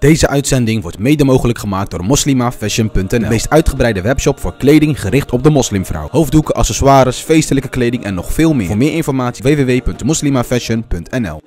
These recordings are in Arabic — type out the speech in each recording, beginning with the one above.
Deze uitzending wordt mede mogelijk gemaakt door moslimafashion.nl. De meest uitgebreide webshop voor kleding gericht op de moslimvrouw. Hoofddoeken, accessoires, feestelijke kleding en nog veel meer. Voor meer informatie www.moslimafashion.nl.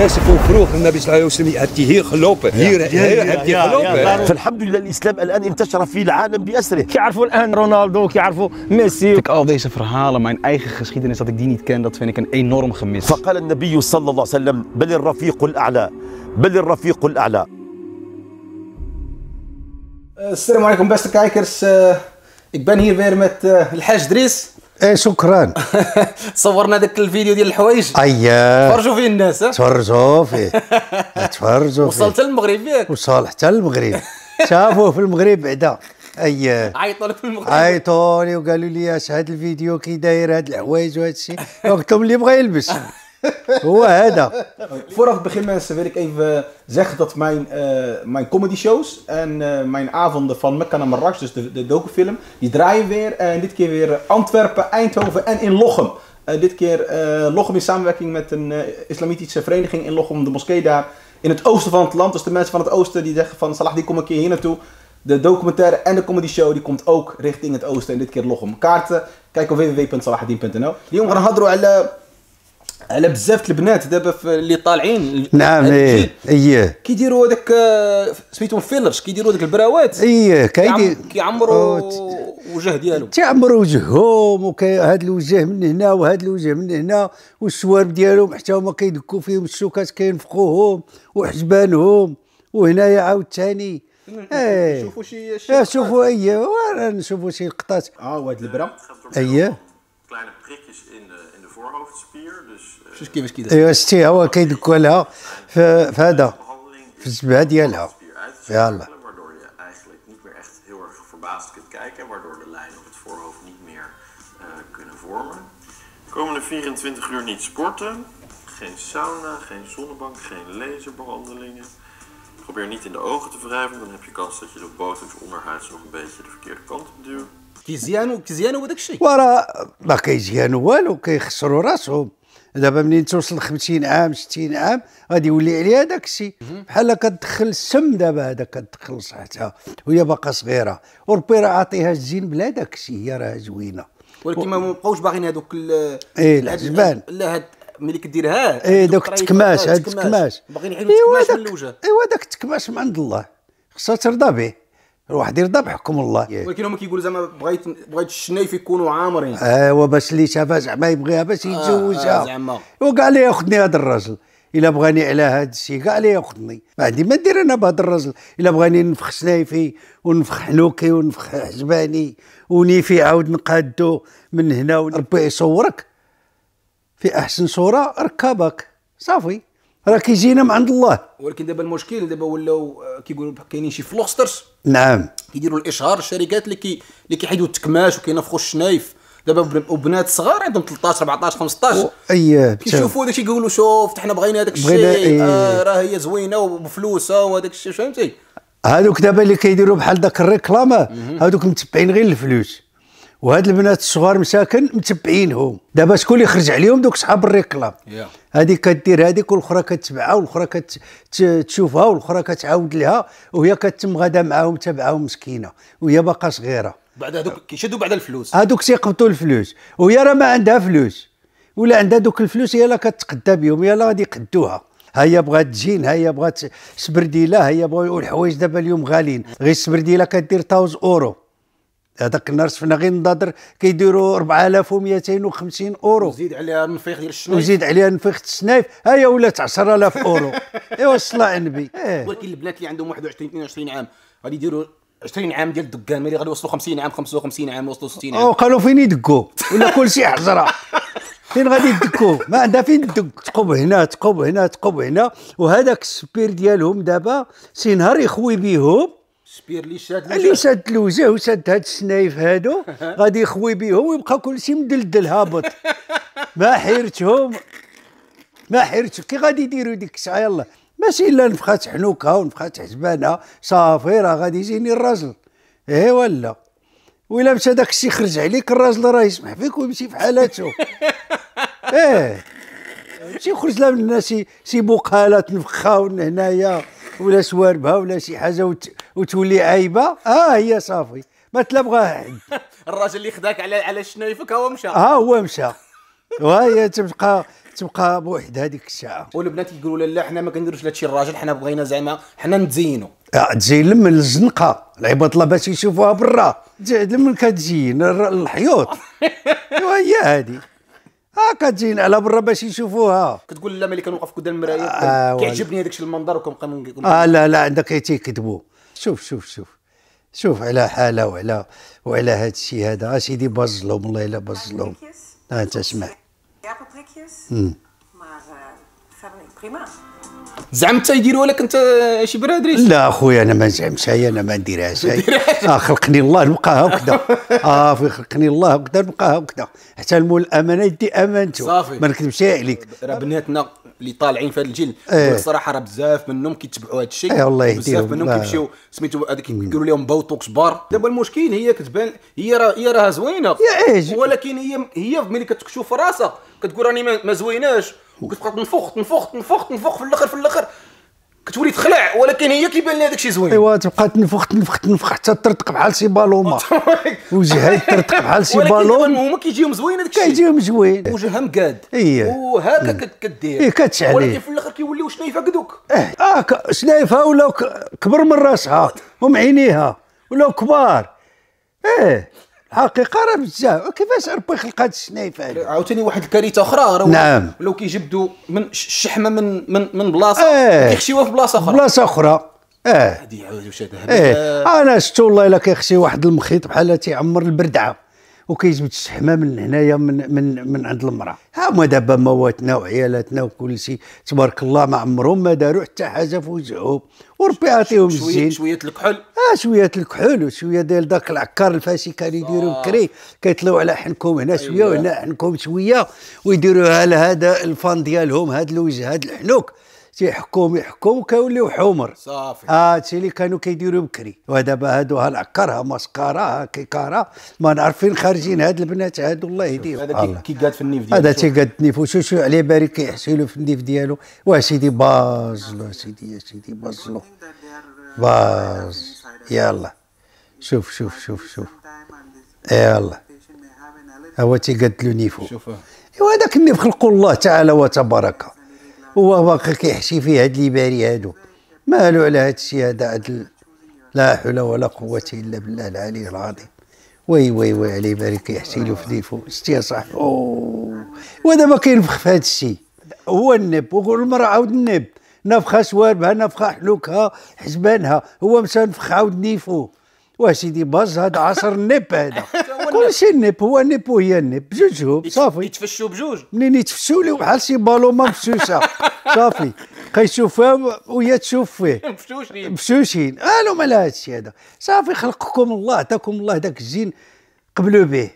Vroeger, Nabi sallallahu alaihi heb je hier gelopen? Hier, hier heb je gelopen? فالحمد لله الاسلام الان انتشر في العالم باسره يعرفوا الان رونالدو يعرفوا ميسي Ik al deze verhalen, mijn eigen geschiedenis, dat ik die niet ken, dat vind ik een enorm gemis. فقال النبي صلى الله عليه وسلم بل الرفيق الاعلى بل الرفيق الاعلى Assalamu alaikum beste kijkers. Eh, ik ben hier weer met uh, الحاج دريس إيه شكرا. صورنا ذاك الفيديو ديال الحوايج. اييه فرجوا فيه الناس تفرجوا فيه. تفرجوا وصلت فيه للمغرب ياك. وصل حتى للمغرب شافوه في المغرب بعدا. اييه عيطوا لك في المغرب. عيطوني وقالوا لي أش هذا الفيديو كي داير هاد الحوايج وهذا الشيء قلت لهم اللي بغى يلبس. Hoe hè dan? Voordat begin mensen wil ik even zeggen dat mijn, eh, mijn comedy shows en eh, mijn avonden van Mekka naar Marrakesh, dus de, de docufilm, die draaien weer. En dit keer weer Antwerpen, Eindhoven en in Lochem. Dit keer Lochem in samenwerking met een islamitische vereniging in Lochem, de moskee daar. In het oosten van het land, dus de mensen van het oosten die zeggen van Salah die kom een keer hier naartoe. De documentaire en de comedy show die komt ook richting het oosten en dit keer Lochem. Kaarten, kijk op www.salahdin.nl. Die jongeren hadden على بزاف البنات دابا اللي طالعين. نعم إيه. إيه. كيديروا هذاك سميتهم فيلرز كيديروا هذيك البراوات. إيه كيدي كيعم- كيعمروا وجه ديالهم. تعمروا وجههم وهذا الوجه من هنا وهذا الوجه من هنا والشوارب ديالهم حتى هما كيدكوا فيهم الشوكات كينفخوهم وحجبانهم وهنايا عاود ثاني إيه. شوفوا شي شي إيه، شوفوا إيه وأنا نشوفوا شي لقطات آه وهاد البرا. إيه. kleine prikjes Dus eh, شوف كيفاش كيدير ايوا شتي هو كيدكوا لها في في هذا behandeling في الجبهه ديالها spier uit te يلا. schakelen, waardoor je eigenlijk niet meer echt heel erg verbaasd kunt kijken, waardoor de lijnen op het voorhoofd niet meer eh, kunnen vormen. De komende 24 uur niet sporten, geen sauna, geen zonnebank, geen laserbehandelingen. Probeer niet in de ogen te wrijven, dan heb je kans dat je door botox onderhuids nog een beetje de verkeerde kant op duwt. كيزيانوا كيزيانوا هذاك الشيء وراه ما كيزيانوا والو كيخسروا راسهم دابا منين توصل 50 عام 60 عام غادي يولي عليها داك الشيء بحال كتدخل السم دابا هذا كتدخل صحتها وهي باقا صغيرة. وربي راه عاطيها الزين بلا داك الشيء هي راه زوينة. ولكن ما مابقاوش باغيين هذوك ال- هاد- الحجبان. لا هاد ملي كديرها إيه دوك التكماش هاد التكماش باغيين يحيدوا التكماش من الوجه. إيوا داك التكماش من عند الله. خصها ترضى به. الواحد يرضى بحكم الله. ولكن هما كيقولوا زعما بغيت بغيت الشنايف يكونوا عامرين. ايوا باش اللي شافها زعما يبغيها باش يتزوجها. آه، زعما. وكاع اللي ياخذني هذا الراجل إلا بغاني على هذا الشيء كاع اللي ياخذني. ما عندي ما ندير أنا بهذا الراجل إلا بغاني نفخ شنايفي ونفخ حناكي ونفخ حجباني ونيفي عاود نقادو من هنا وربي يصورك. في أحسن صورة ركبك. صافي. راه كيجينا من عند الله. ولكن دابا المشكل دابا ولاو آه، كيقولوا كاينين شي influencers نعم. كيديروا الإشهار الشركات اللي كي اللي كيحيدوا التكماش وكينفخوا الشنايف. دابا بن- وبنات صغار عندهم 13 14 15 أي كيشوفوا داك الشيء كيقولوا شوف حنا بغينا هذاك الشيء. آه راه هي زوينة وبفلوسها وهذاك الشيء فهمتي؟ هذوك دابا اللي كيديروا بحال داك الريكلامة هذوك متبعين غير الفلوس. وهاد البنات الصغار مساكن متبعينهم دابا شكون اللي خرج عليهم دوك صحاب الريكلام. هذيك كدير هذيك والاخرى كتبعها والأخرى كتشوفها والأخرى كتعاود لها وهي كتم غادا معاهم تبعهم مسكينة وهي باقا صغيرة. بعد هذوك كيشدوا بعد الفلوس. هذوك تيقبطوا الفلوس. وهي راه ما عندها فلوس. ولا عندها دوك الفلوس هي لا كتقدا بهم هي لا غادي يقدوها. هيا بغات تجين هيا بغات سبرديلة هيا بغاو الحوايج دابا اليوم غاليين. غير السبرديلة كدير 1000 أورو. هذاك النهار شفنا غير النظاظر كيديروا 4250 أورو. زيد عليها النفيخ ديال الشنايف. وزيد عليها نفيخ الشنايف هيا ولات 10000 أورو. إيوا الصلاة النبي إيه. ولكن البنات اللي عندهم 21 22 عام غادي يديروا 20 عام ديال الدكا ملي غادي يوصلوا 50 عام 55 عام وصلوا 60 عام. وقالوا فين يدقوا؟ ولا كل شيء حجرة. فين غادي يدقوا؟ ما عندها فين تدق. تقب هنا تقب هنا تقب هنا. وهذاك السيليكون ديالهم دابا شي نهار يخوي بيهم. سبير اللي شاد اللي ساد الوجه وساد هاد الشنايف هادو. غادي يخوي بيهم ويبقى كل شيء مدلدل هابط. ما حيرتهم. ما حيرتهم. كي غادي يديروا ديك الساعة يلا. ماشي إلا نفخات حنوكها ونفخات حجبانه صافي راه غادي يجيني الراجل إيه ولا. وإلا مشى داك الشيء خرج عليك الراجل راه يسمح فيك ويمشي في حالته إيه. شي يخرج لها من هنا شي بقاله تنفخها هنايا ولا سواربها ولا شي حاجة وت... وتولي عايبة؟ ها هي صافي. ما تلبغاها حد الراجل اللي خداك على على شنايفك هو مشى. ها هو مشى. وهي تبقى تبقى بوحدها هذيك الساعة. والبنات يقولوا لا لا حنا ما كنديروش هادشي الراجل حنا بغينا زعما حنا نتزينوا آه، تزين من الزنقة. العباد الله باش يشوفوها برا. تزين من كتزين الحيوط. وهي هذه ها كتزين على برا باش يشوفوها. كتقول لا ملي كنوقف قدام المراية. آه، كيعجبني هذاك المنظر وكنبقى آه لا لا عندك تيكذبوا شوف شوف شوف. شوف على حالة وعلى وعلى هذا الشيء هذا. أسيدي بزلهم والله إلا بزلهم ها أنت اسمع. زعمت يديروا لك أنت شي برادري؟ لا أخويا أنا ما نزعمش هي أنا ما نديرهاش. آه خلقني الله نبقى هكذا. آه في خلقني الله هكذا نبقى هكذا. حتى المول الأمانة يدي أمانته. صافي. ما نكذبش عليك. راه بناتنا اللي طالعين في هذا الجيل. نقول الصراحه راه بزاف منهم كيتبعوا هذا الشيء والله بزاف. منهم. كيمشيو سميتو هذاك كيقولوا لهم بوتوكس دابا المشكل هي كتبان هي راه هي راها زوينة؟ ولكن هي هي ملي كتشوف راسها كتقول راني ما زويناش وكتبقى تنفخ تنفخ تنفخ تنفخ في الآخر في الآخر كتولي تخلع ولكن هي كيبان لها داكشي زوين. ايوا تبقى تنفخ تنفخ تنفخ حتى ترتق بحال شي بالومة وجهها ترتق بحال دابا بالون. هما كيجيهم زوين هذاك الشيء. كيجيهم زوين. وجهها مقاد إيه. وهكا كت- كدير. إيه، كتشعليه. ولكن في الآخر كيوليو شنايفه قد هكا آه آه، ك- شنايفها ولاو كبر من راسها. ومعينيها. ولاو كبار. إيه. الحقيقة راه بزاف. كيفاش ربي خلق هاد الشنايفه هادي عاوتاني واحد الكارثة أخرى راه نعم. لو كيجبدوا من الشحمه من من من بلاصة إيه. كيخشيوها في بلاصة أخرى. بلاصة أخرى. آه هادي عاود واش هذا؟ إيه. أنا شفت والله إلا كيخشي واحد المخيط بحال تيعمر البردعة. وكيجبد الشحمه من هنايا من من من عند المرأة. ها هما دابا مواتنا وعيالاتنا وكل شيء. تبارك الله ما عمرهم ما داروا حتى حاجة في وجههم. وربي يعطيهم الزين. شوية الكحل آه شوية الكحول وشوية ديال داك العكار الفاسي كانوا يديروا بكري كيطلعوا على حنكم هنا شوية وهنا حنكم شوية. ويديروها لهذا الفان ديالهم هذا الوجه هذا الحنوك. تيحكوهم يحكوهم وكيوليو حمر. صافي. هادشي اللي كانوا كيديروا بكري. ودابا هادو ها العكار ها مسكارا ها كيكارا ما نعرف فين خارجين هاد البنات هادو الله يهديهم. هذا. كي- كيقاد في النيف ديالو. هذا. تيقاد النيف. وشو شو عليه بارك كيحسوا له في النيف ديالو. واسيدي باز لو اسيدي اسيدي باز لو. باز. يلا شوف شوف شوف شوف. يلا هو تيقاد له نيفو. شوف إيوا هذاك النيف خلقوا الله تعالى وتبارك. هو باقي كيخشي فيه هاد ليباري هادو. مالو على هاد الشيء هذا؟ عاد ال- لا حول ولا قوة إلا بالله العلي العظيم. وي وي وي عليه بارك كيخشي له في نيفو شتي يا صاحبي. أوه. ودابا كينفخ في هاد الشيء هو النفخ والمرأة عاود النفخ. نفخة شواربها نفخة حنوكها حجبانها هو مشى نفخ عاود نيفو. وسيدي باز هذا عصر النفخ هذا. كل شيء النفخ هو النفخ وهي النفخ بجوجهم صافي. يتفشوا بجوج. منين يتفشوا لي بحال شي بالومة مفشوشة. صافي. كيشوفها وهي تشوف فيه. مفشوشين. مفشوشين. قالوا مال هذا الشيء هذا. صافي خلقكم الله. عطاكم الله ذاك الجين قبلوا به.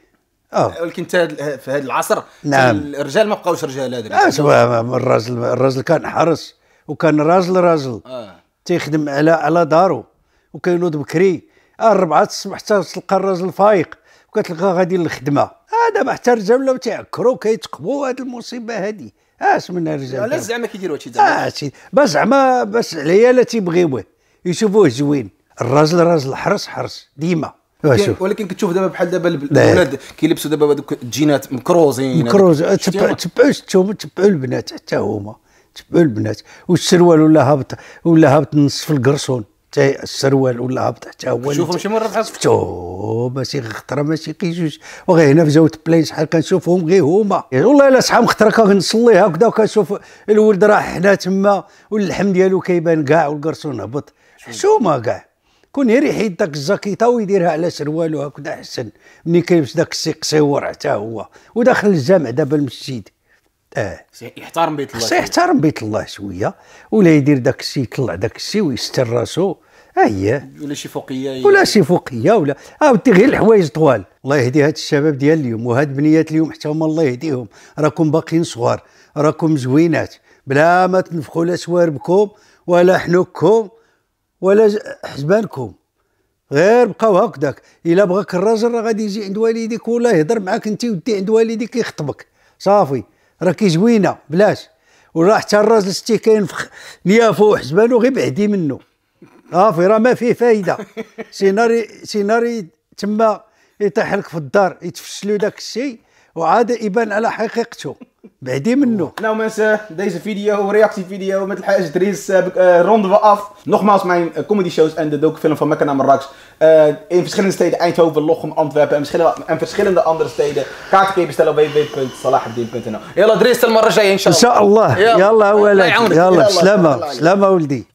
آه ولكن انت في هذا العصر نعم. الرجال ما بقاوش رجال هذا. اش الراجل الراجل كان حرس وكان راجل راجل آه. تيخدم على على دارو. وكينوض بكري الربعة الصبح حتى تلقى الراجل فايق. وكتلقى غادي للخدمة. هذا دابا حتى الرجال ولاو تيعكروا كيتقبوا هذه المصيبة هذه اش من الرجال علاش. زعما كيديروا هادشي زعما. آه شي بس زعما بس العيال تيبغيوه. يشوفوه زوين. الراجل راجل حرس حرس ديما. ولكن كتشوف دابا بحال دابا. الولاد كيلبسوا دابا هذوك الجينات مكروزين مكروز. هذوك. تبع شتيهم؟ تبعوا تشوفوا تبعوا البنات حتى هما. تبعوا البنات. والسروال ولا هابط ولا هابط نصف القرصون. تا السروال ولا هابط حتى هو شوفهم شي مرة بحال شفتو ماشي خطرة ماشي كي جوج. وغير هنا في زاوية بلاي شحال كنشوفهم؟ غير هما. والله إلا شحال خطره كنصلي هكذا وكنشوف الولد راه حنا تما واللحم ديالو كيبان كاع والقرصون هبط حشومه كاع؟ كون غير يحيد داك الزاكيطه ويديرها على سروالو هكذا أحسن. ملي كيلبس داك السي قصيور حتى هو. وداخل الجامع دابا المسجد. آه. يحترم بيت الله خصو يحترم بيت الله شوية. ولا يدير داك الشيء يطلع داك الشيء ويستر راسو. هي. ولا شي فوقية؟ ولا شي فوقية ولا. عاودتي غير الحوايج طوال. الله يهدي هاد الشباب ديال اليوم وهاد بنيات اليوم حتى هما الله يهديهم. راكم باقيين صغار راكم زوينات. بلا ما تنفخوا لا سواربكم ولا حنوككم ولا ج- حسبانكم غير بقاو هكذاك. إلا بغاك الراجل راه غادي يجي عند والديك ولا يهضر معاك انت ودي عند والديك يخطبك. صافي. راكي زوينة بلاش. وراه حتى الراجل ستي كاين نيافو وحزبانو غير بعدي منه صافي راه ما فيه فايده سيناري سيناري تما يطيح لك في الدار يتفشلو داك الشيء وعاد يبان على حقيقته بعدي منه Nou mensen, deze video, reactievideo met Alhaji Idris heb ik, eh, ronden we af. Nogmaals mijn eh, comedy shows en de docufilm van Mekka naar Marrakesh. eh, in verschillende steden, Eindhoven, Lochem, Antwerpen en verschillende, en verschillende andere steden. Kaarten kun je bestellen op www.salahuddin.nl Yalla Idris, tel maar Rajai ان inshallah. شاء الله يلا. يلا الله ولد يعاونك. يلا يلا. سلامه الله سلامه ولدي